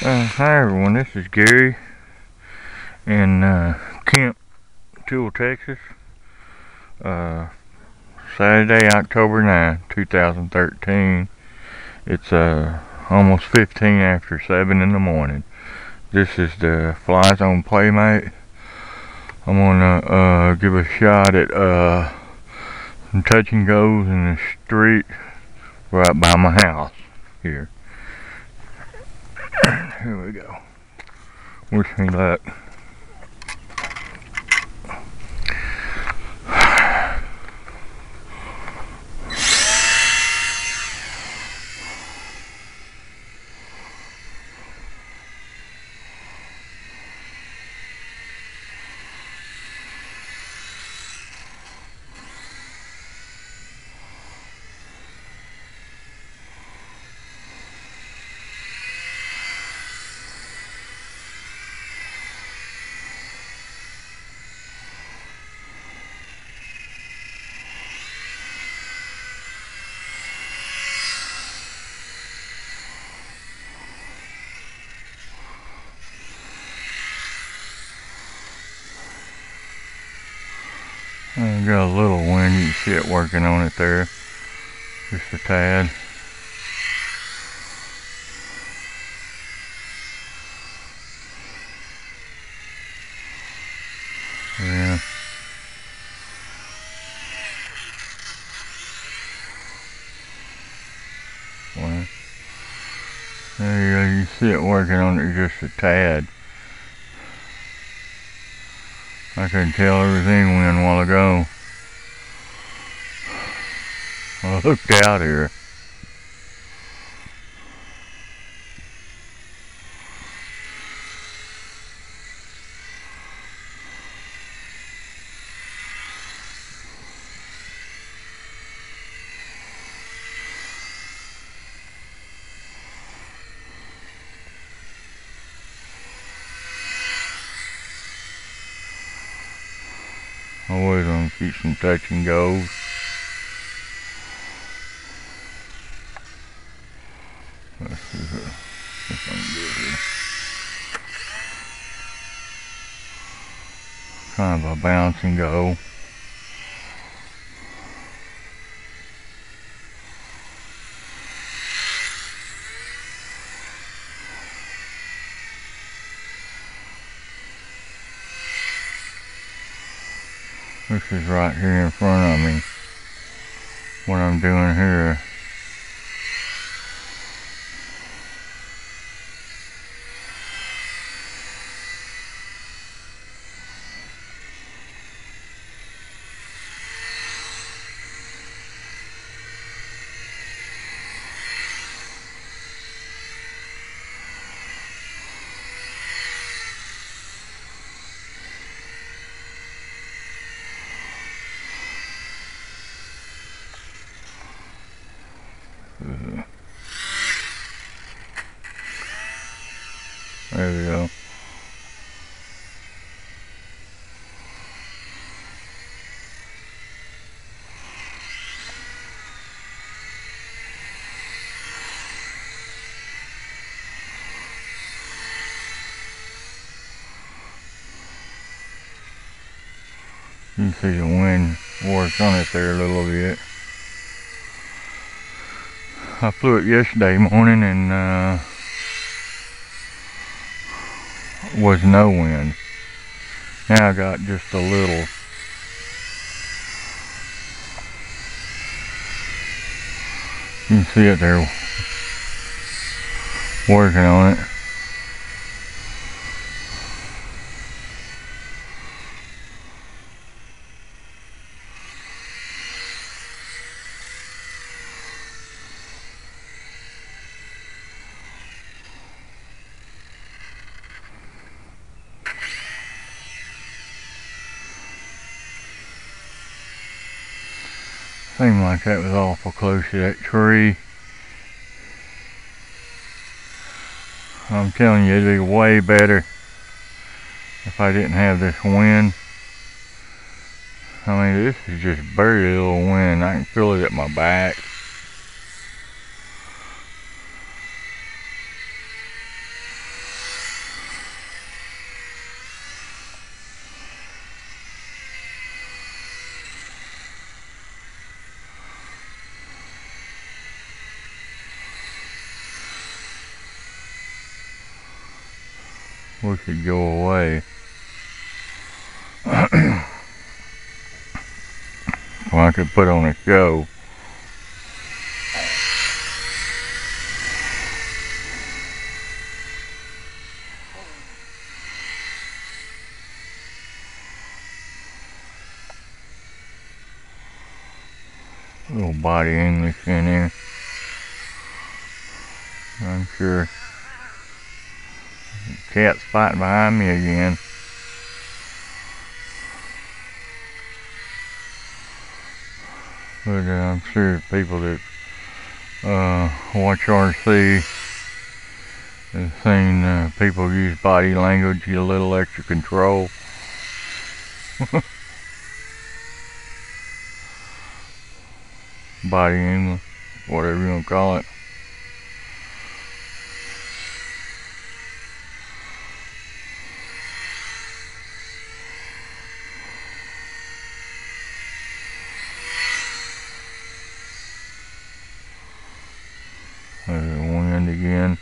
Uh, hi everyone, this is Gary in uh, Kemp, Tool, Texas. Uh, Saturday, October 9, 2013. It's uh, almost 15 after 7 in the morning. This is the FlyZone PlayMate. I'm gonna uh, give a shot at uh, some touch and goes in the street right by my house here. Here we go. Wish me luck. I got a little wind, you can see it working on it there. Just a tad. Yeah. You see it working on it just a tad. I could tell everything went a while ago. I out here. Always on keep some touch and goes. Let's see here. If I can do it here. Kind of a bounce and go. This is right here in front of me. What I'm doing here. Uh, There we go. You can see the wind worked on it there a little bit. I flew it yesterday morning and uh, was no wind. Now I got just a little. You can see it there working on it. Seemed like that was awful close to that tree. I'm telling you, it'd be way better if I didn't have this wind. I mean, this is just very little wind. I can feel it at my back. We could go away. well, I could put on a show. Little body English in here. I'm sure. Cat's fighting behind me again. But uh, I'm sure people that uh, watch RC have seen uh, people use body language, get a little extra control. body English, whatever you want to call it. There's wind again.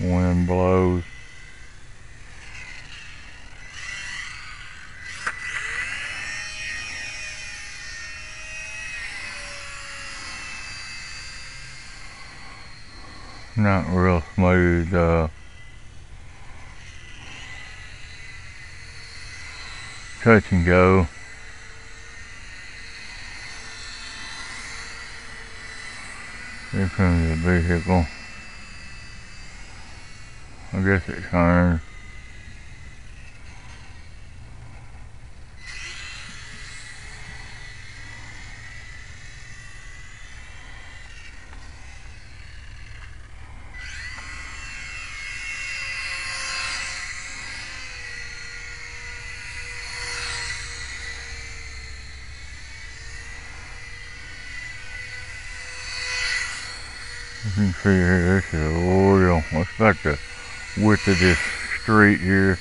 Wind blows. Not real smooth, uh, touch and go. Here comes the vehicle. I guess it turned. You can see here, this is real, what's about the width of this street here,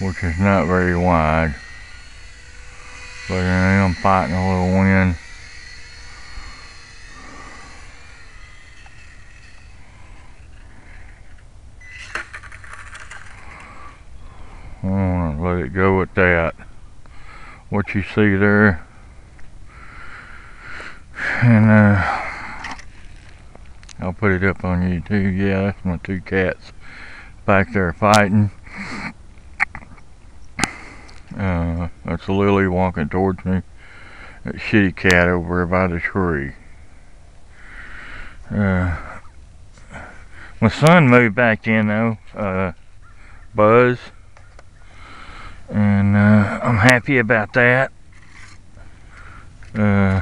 which is not very wide. But I am fighting a little wind. Let it go with that. What you see there. And uh I'll put it up on YouTube. Yeah, that's my two cats back there fighting. Uh, that's Lily walking towards me. That shitty cat over by the tree. Uh, my son moved back in though, uh, Buzz. And uh, I'm happy about that. Uh,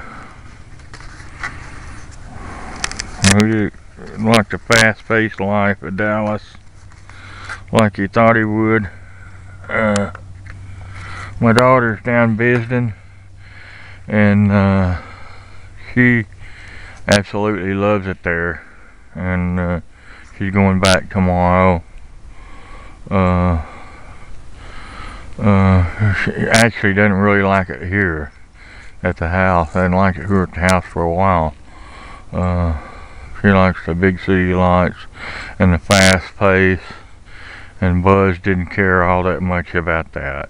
he like the fast-paced life of Dallas, like he thought he would. Uh, my daughter's down visiting, and uh, she absolutely loves it there, and uh, she's going back tomorrow. Uh, uh, she actually doesn't really like it here at the house. I didn't like it here at the house for a while. Uh, she likes the big city lights and the fast pace. And Buzz didn't care all that much about that.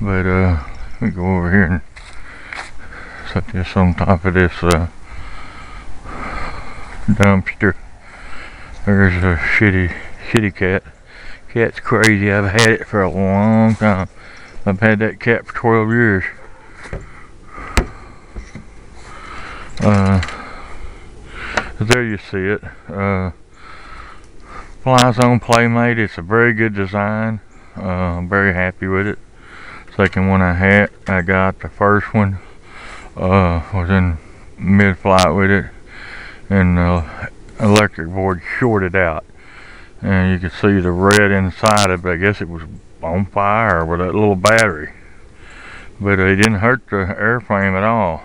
But uh, let me go over here and set this on top of this uh, dumpster. There's a shitty, shitty cat. Cat's crazy. I've had it for a long time. I've had that cat for 12 years. Uh, there you see it. Uh, FlyZone PlayMate. It's a very good design. Uh, I'm very happy with it. Second one I had, I got the first one. Uh, was in mid-flight with it, and the electric board shorted out, and you could see the red inside of it. I guess it was on fire with that little battery, but it didn't hurt the airframe at all.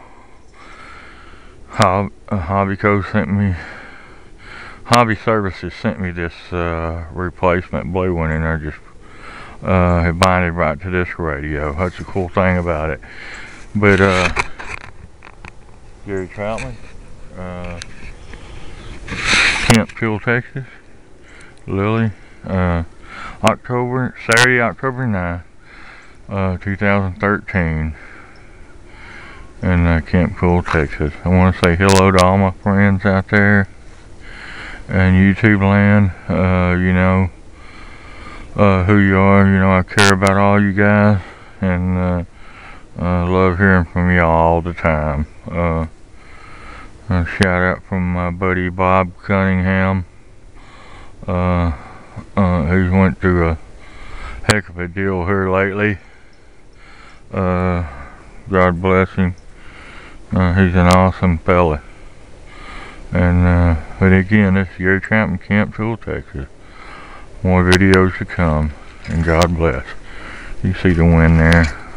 Uh, Hobbico sent me Hobby Services sent me this uh, replacement blue one, and I just uh, it binded right to this radio. That's the cool thing about it. But uh, Gary Troutman, uh, Kempville, Texas, Lily, uh, October Saturday, October 9th, uh, 2013 in uh, Cool, Texas. I want to say hello to all my friends out there in YouTube land. Uh, you know uh, who you are. You know I care about all you guys and uh, uh, love hearing from you all the time. Uh, a shout out from my buddy Bob Cunningham. Uh, uh, went through a heck of a deal here lately. God bless him. Uh, he's an awesome fella. And, uh, but again, this is Gary Tramp in Kempville, Texas. More videos to come. And God bless. You see the wind there.